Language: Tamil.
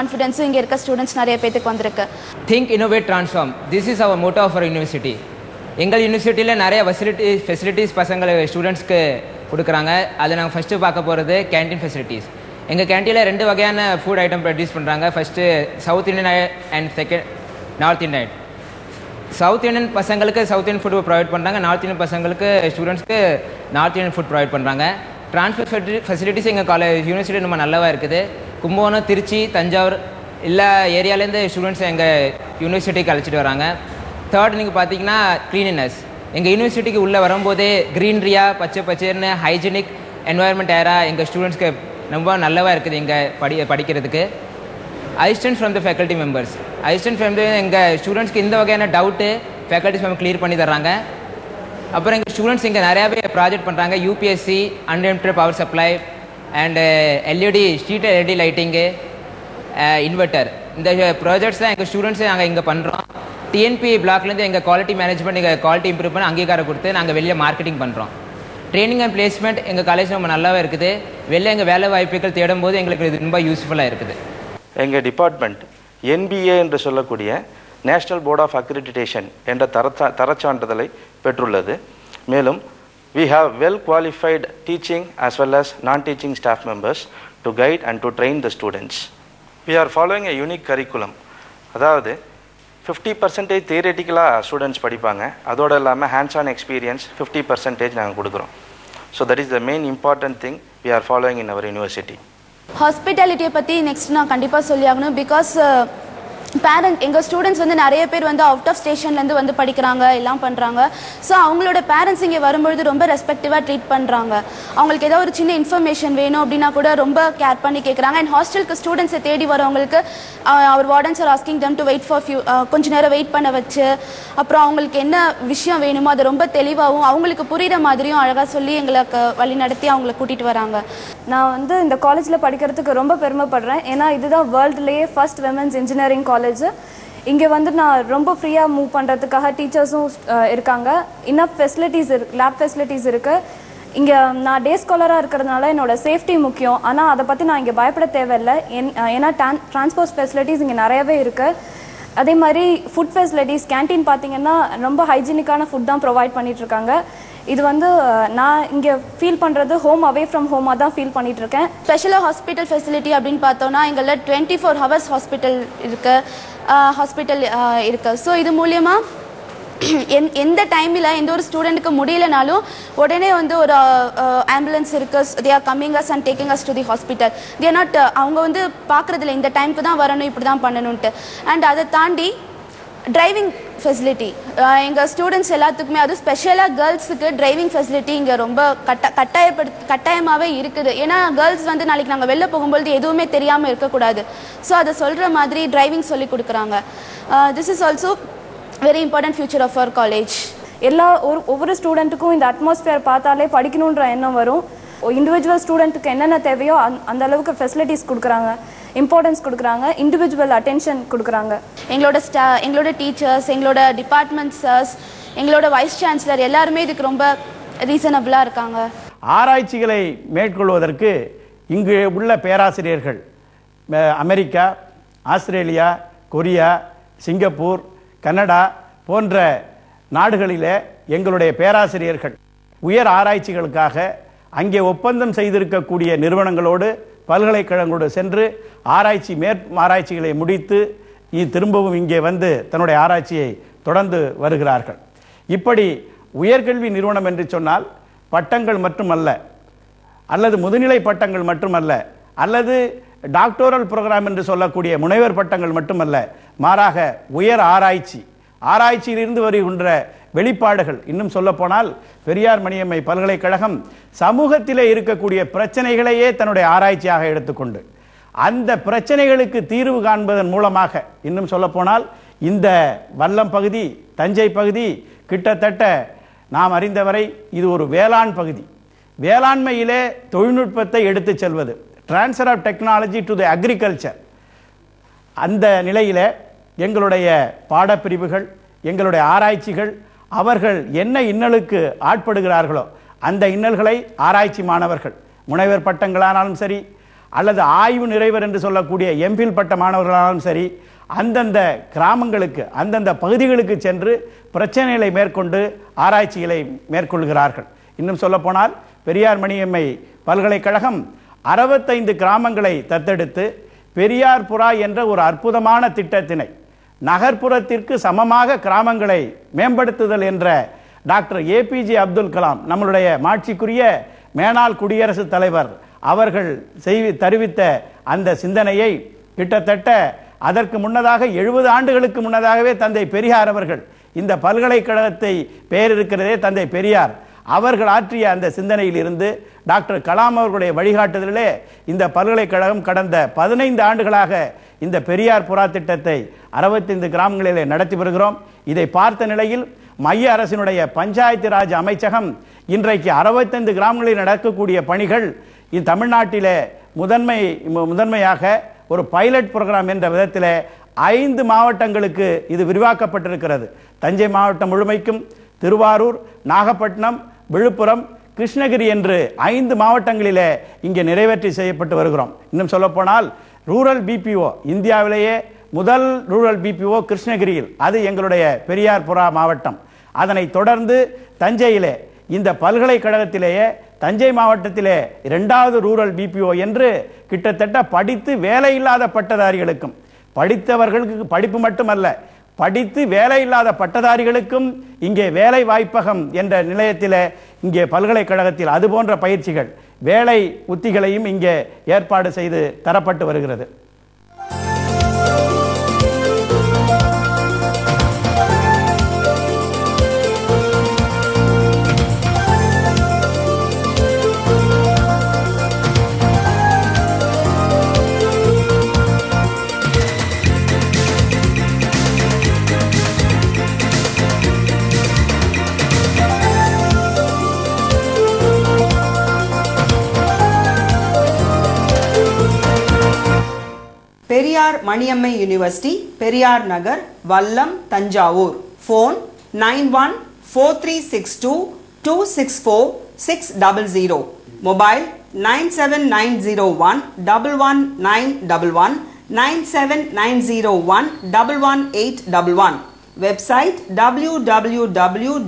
கான்ஃபிடென்ஸும் இங்கே இருக்க ஸ்டூடெண்ட்ஸ் நிறைய பேத்துக்கு வந்திருக்கு. Think innovate transform this is our motto for university எங்கள் யூனிவர்சிட்டியில் நிறைய ஃபெசிலிட்டி ஃபெசிலிட்டிஸ் பசங்களை ஸ்டூடெண்ட்ஸ்க்கு கொடுக்குறாங்க. அதை நாங்கள் ஃபஸ்ட்டு பார்க்க போகிறது கேண்டீன் ஃபெசிலிட்டிஸ் எங்கள் கேண்டீனில் ரெண்டு வகையான ஃபுட் ஐட்டம் ப்ரொடியூஸ் பண்ணுறாங்க first south Indian and second north Indian south Indian பசங்களுக்கு சவுத் இந்தியன் ஃபுட் ப்ரொவைட் பண்ணுறாங்க நார்த் இந்தியன் பசங்களுக்கு ஸ்டூடெண்ட்ஸ்க்கு நார்த் இந்தியன் ஃபுட் ப்ரொவைட் பண்ணுறாங்க ட்ரான்ஸ்போர்ட் ஃபெசிலிட்டிஸ் எங்கள் காலேஜ் யூனிவர்சிட்டி ரொம்ப நல்லாவாக இருக்குது. கும்பகோணம் திருச்சி தஞ்சாவூர் எல்லா ஏரியாலேருந்து ஸ்டூடெண்ட்ஸ் எங்கள் யூனிவர்சிட்டிக்கு அழைச்சிட்டு வராங்க. தேர்ட் நீங்கள் பார்த்தீங்கன்னா க்ளீனினஸ் எங்கள் யூனிவர்சிட்டிக்கு உள்ளே வரும்போதே க்ரீன்ரியாக பச்சை பச்சைன்னு ஹைஜீனிக் என்வாயர்மெண்ட் ஏராக எங்கள் ஸ்டூடெண்ட்ஸ்க்கு ரொம்ப நல்லவாக இருக்குது இங்கே படி படிக்கிறதுக்கு. Assistant from the faculty members assistant from எங்கள் ஸ்டூடெண்ட்ஸ்க்கு இந்த வகையான டவுட்டு ஃபேக்கல்ட்டிஸ் மேம் கிளியர் பண்ணி தர்றாங்க. அப்புறம் எங்கள் ஸ்டூடெண்ட்ஸ் இங்கே நிறையாவே ப்ராஜெக்ட் பண்ணுறாங்க UPSC unlimited power supply and LED street LED lighting inverter இந்த uh, ப்ராஜெக்ட்ஸ் தான் எங்கள் ஸ்டூடெண்ட்ஸை நாங்கள் இங்கே பண்ணுறோம் டிஎன்பி பிளாக்லேருந்து எங்கள் குவாலிட்டி மேனேஜ்மெண்ட் எங்கள் குவாலிட்டி இம்ப்ரூவ் பண்ணி அங்கீகாரம் கொடுத்து நாங்கள் வெளியே மார்க்கெட்டிங் பண்ணுறோம் ட்ரைனிங் அண்ட் பிளேஸ்மெண்ட் எங்கள் காலேஜ் ரொம்ப நல்லாவே இருக்குது. வெளில எங்கள் வேலை வாய்ப்புகள் தேடும் போது எங்களுக்கு இது ரொம்ப யூஸ்ஃபுல்லாக இருக்குது. எங்கள் டிபார்ட்மெண்ட் என்பிஏ என்று சொல்லக்கூடிய நேஷனல் போர்ட் ஆஃப் அக்ரிடிடேஷன் என்ற தர தரச்சான்றிதழை பெற்றுள்ளது. மேலும் We have well qualified teaching as well as non-teaching staff members to guide and to train the students. We are following a unique curriculum. அதாவது ஃபிஃப்டி பர்சன்டேஜ் தியரட்டிக்கலாக ஸ்டூடெண்ட்ஸ் படிப்பாங்க அதோடு இல்லாமல் hands on experience fifty percentage நாங்கள் கொடுக்குறோம் so that is the main important thing we are following in our university ஹாஸ்பிட்டாலிட்டியை பற்றி நெக்ஸ்ட் நான் கண்டிப்பாக சொல்லி ஆகணும் பிகாஸ் பேரண்ட் எங்கள் ஸ்டூடெண்ட்ஸ் வந்து நிறைய பேர் வந்து அவுட் ஆஃப் ஸ்டேஷன்லேருந்து வந்து படிக்கிறாங்க எல்லாம் பண்ணுறாங்க ஸோ அவங்களோட பேரண்ட்ஸ் இங்கே வரும்பொழுது ரொம்ப ரெஸ்பெக்டிவாக ட்ரீட் பண்ணுறாங்க அவங்களுக்கு ஏதோ ஒரு சின்ன இன்ஃபர்மேஷன் வேணும் அப்படின்னா கூட ரொம்ப கேர் பண்ணி கேட்குறாங்க அண்ட் ஹாஸ்டலுக்கு ஸ்டூடெண்ட்ஸை தேடி வரவங்களுக்கு our wardens are asking them to wait for few கொஞ்ச நேரம் வெயிட் பண்ண வச்சு அப்புறம் அவங்களுக்கு என்ன விஷயம் வேணுமோ அதை ரொம்ப தெளிவாகவும் அவங்களுக்கு புரிகிற மாதிரியும் அழகாக சொல்லி எங்களுக்கு வழி நடத்தி அவங்கள கூட்டிகிட்டு வராங்க. நான் வந்து இந்த காலேஜில் படிக்கிறதுக்கு ரொம்ப பெருமைப்படுறேன். ஏன்னா இதுதான் வேர்ல்டுலேயே ஃபர்ஸ்ட் விமன்ஸ் இன்ஜினியரிங் காலேஜ் இங்கே வந்து நான் ரொம்ப ஃப்ரீயாக மூவ் பண்ணுறதுக்காக டீச்சர்ஸும் இருக்காங்க. இன்னும் ஃபெசிலிட்டிஸ் இருக்கு லேப் ஃபெசிலிட்டிஸ் இருக்குது இங்கே நான் டே ஸ்காலராக இருக்கிறதுனால என்னோட சேஃப்டி முக்கியம். ஆனால் அதை பற்றி நான் இங்கே பயப்பட தேவையில்லை. என் ஏன்னா டான் டிரான்ஸ்போர்ட் ஃபெசிலிட்டிஸ் இங்கே நிறையவே இருக்குது அதே மாதிரி ஃபுட் ஃபெசிலிட்டிஸ் கேண்டீன் பார்த்தீங்கன்னா ரொம்ப ஹைஜீனிக்கான ஃபுட் தான் ப்ரொவைட் பண்ணிகிட்ருக்காங்க இருக்காங்க. இது வந்து நான் இங்கே ஃபீல் பண்ணுறது ஹோம் அவே ஃப்ரம் ஹோமாக தான் ஃபீல் பண்ணிட்டு இருக்கேன் ஸ்பெஷலாக ஹாஸ்பிட்டல் ஃபெசிலிட்டி அப்படின்னு பார்த்தோம்னா எங்களில் டுவெண்ட்டி ஃபோர் ஹவர்ஸ் ஹாஸ்பிட்டல் இருக்கு ஹாஸ்பிட்டல் இருக்கு. ஸோ இது மூலியமாக எந் எந்த டைமில் எந்த ஒரு ஸ்டூடெண்ட்டுக்கு முடியலனாலும் உடனே வந்து ஒரு ஆம்புலன்ஸ் இருக்கு. They are coming us and taking us to the hospital they not அவங்க வந்து பார்க்குறதில்ல. இந்த டைமுக்கு தான் வரணும் இப்படி தான் பண்ணணுன்ட்டு அண்ட் அதை தாண்டி டிரைவிங் ஃபெசிலிட்டி எங்கள் ஸ்டூடெண்ட்ஸ் எல்லாத்துக்குமே அதுவும் ஸ்பெஷலாக கேர்ள்ஸுக்கு டிரைவிங் ஃபெசிலிட்டி இங்கே ரொம்ப கட்ட கட்டாயப்படுத்த கட்டாயமாகவே இருக்குது. ஏன்னா கேர்ள்ஸ் வந்து நாளைக்கு நாங்கள் வெளில போகும்பொழுது எதுவுமே தெரியாமல் இருக்கக்கூடாது. ஸோ அதை சொல்கிற மாதிரி டிரைவிங் சொல்லி கொடுக்குறாங்க. This is also very important future of our college எல்லா ஒரு ஒவ்வொரு ஸ்டூடெண்ட்டுக்கும் இந்த அட்மாஸ்பியர் பார்த்தாலே படிக்கணுன்ற எண்ணம் வரும். இண்டிவிஜுவல் ஸ்டூடெண்ட்டுக்கு என்னென்ன தேவையோ அந்த அந்த அளவுக்கு ஃபெசிலிட்டிஸ் கொடுக்குறாங்க. இம்பார்ட்டன்ஸ் கொடுக்குறாங்க இண்டிவிஜுவல் அட்டென்ஷன் கொடுக்குறாங்க. எங்களோட ஸ்டா எங்களோட டீச்சர்ஸ் எங்களோட டிபார்ட்மெண்ட் சர்ஸ் எங்களோட வைஸ் சான்சலர் எல்லாருமே இதுக்கு ரொம்ப ரீசனபிளாக இருக்காங்க. ஆராய்ச்சிகளை மேற்கொள்வதற்கு இங்கு உள்ள பேராசிரியர்கள் America Australia Korea Singapore Canada போன்ற நாடுகளிலே எங்களுடைய பேராசிரியர்கள் உயர் ஆராய்ச்சிகளுக்காக அங்கே ஒப்பந்தம் செய்திருக்கக்கூடிய நிறுவனங்களோடு பல்கலைக்கழகங்களோடு சென்று ஆராய்ச்சி மேற் ஆராய்ச்சிகளை முடித்து திரும்பவும் இங்கே வந்து தன்னுடைய ஆராய்ச்சியை தொடர்ந்து வருகிறார்கள். இப்படி உயர்கல்வி நிறுவனம் என்று சொன்னால் பட்டங்கள் மட்டுமல்ல அல்லது முதுநிலை பட்டங்கள் மட்டுமல்ல அல்லது டாக்டோரல் புரோகிராம் என்று சொல்லக்கூடிய முனைவர் பட்டங்கள் மட்டுமல்ல மாறாக உயர் ஆராய்ச்சி ஆராய்ச்சியிலிருந்து வருகின்ற வெளிப்பாடுகள். இன்னும் சொல்லப்போனால் பெரியார் மணியம்மை பல்கலைக்கழகம் சமூகத்திலே இருக்கக்கூடிய பிரச்சனைகளையே தன்னுடைய ஆராய்ச்சியாக எடுத்துக்கொண்டு அந்த பிரச்சனைகளுக்கு தீர்வு காண்பதன் மூலமாக இன்னும் சொல்லப்போனால் இந்த வல்லம் பகுதி தஞ்சை பகுதி கிட்டத்தட்ட நாம் அறிந்தவரை இது ஒரு வேளாண் பகுதி. வேளாண்மையிலே தொழில்நுட்பத்தை எடுத்துச் செல்வது transfer of technology to the agriculture அந்த நிலையில் எங்களுடைய பாடப்பிரிவுகள் எங்களுடைய ஆராய்ச்சிகள் அவர்கள் என்ன இன்னலுக்கு ஆட்படுகிறார்களோ அந்த இன்னல்களை ஆராய்ச்சி மாணவர்கள் முனைவர் பட்டங்களானாலும் சரி அல்லது ஆய்வு நிறைவர் என்று சொல்லக்கூடிய எம்பில் பட்ட மாணவர்களாலும் சரி அந்தந்த கிராமங்களுக்கு அந்தந்த பகுதிகளுக்கு சென்று பிரச்சனைகளை மேற்கொண்டு ஆராய்ச்சிகளை மேற்கொள்கிறார்கள். இன்னும் சொல்லப்போனால் பெரியார் மணியம்மை பல்கலைக்கழகம் அறுபத்தைந்து கிராமங்களை தத்தெடுத்து பெரியார் புறா என்ற ஒரு அற்புதமான திட்டத்தினை நகர்ப்புறத்திற்கு சமமாக கிராமங்களை மேம்படுத்துதல் என்ற டாக்டர் ஏபிஜே அப்துல் கலாம் நம்மளுடைய மாட்சிக்குரிய மேனாள் குடியரசுத் தலைவர் அவர்கள் செய்வி தருவித்த அந்த சிந்தனையை கிட்டத்தட்ட அதற்கு முன்னதாக எழுபது ஆண்டுகளுக்கு முன்னதாகவே தந்தை பெரியார் அவர்கள் இந்த பல்கலைக்கழகத்தை பெயர் இருக்கிறதே தந்தை பெரியார். அவர்கள் ஆற்றிய அந்த சிந்தனையில் இருந்து டாக்டர் கலாம் அவர்களுடைய வழிகாட்டுதலிலே இந்த பல்கலைக்கழகம் கடந்த பதினைந்து ஆண்டுகளாக இந்த பெரியார் புறா திட்டத்தை அறுபத்தைந்து கிராமங்களிலே நடத்தி வருகிறோம். இதை பார்த்த நிலையில் மைய அரசினுடைய பஞ்சாயத்து ராஜ் அமைச்சகம் இன்றைக்கு அறுபத்தைந்து கிராமங்களில் நடக்கக்கூடிய பணிகள் தமிழ்நாட்டிலே முதன்மை முதன்மையாக ஒரு பைலட் புரோகிராம் என்ற விதத்தில் ஐந்து மாவட்டங்களுக்கு இது விரிவாக்கப்பட்டிருக்கிறது. தஞ்சை மாவட்டம் முழுமைக்கும் திருவாரூர் நாகப்பட்டினம் விழுப்புரம் கிருஷ்ணகிரி என்று ஐந்து மாவட்டங்களிலே இங்கே நிறைவேற்றி செய்யப்பட்டு வருகிறோம். இன்னும் சொல்லப்போனால் ரூரல் பிபிஓ இந்தியாவிலேயே முதல் ரூரல் பிபிஓ கிருஷ்ணகிரியில். அது எங்களுடைய பெரியார் புறா மாவட்டம். அதனைத் தொடர்ந்து தஞ்சையிலே இந்த பல்கலைக்கழகத்திலேயே தஞ்சை மாவட்டத்திலே இரண்டாவது ரூரல் பிபிஓ என்று கிட்டத்தட்ட படித்து வேலை இல்லாத பட்டதாரிகளுக்கும் படித்தவர்களுக்கு படிப்பு மட்டுமல்ல படித்து வேலை இல்லாத பட்டதாரிகளுக்கும் இங்கே வேலை வாய்ப்பகம் என்ற நிலையத்தில் இங்கே பல்கலைக்கழகத்தில் அது போன்ற பயிற்சிகள் வேலை உத்திகளையும் இங்கே ஏற்பாடு செய்து தரப்பட்டு வருகிறது. Periyar Maniammai university Periyar Nagar Vallam Thanjavur phone nine one four three six two two six four six double zero mobile nine seven nine zero one double one nine double one nine seven nine zero one double one eight double one website www.pmu.edu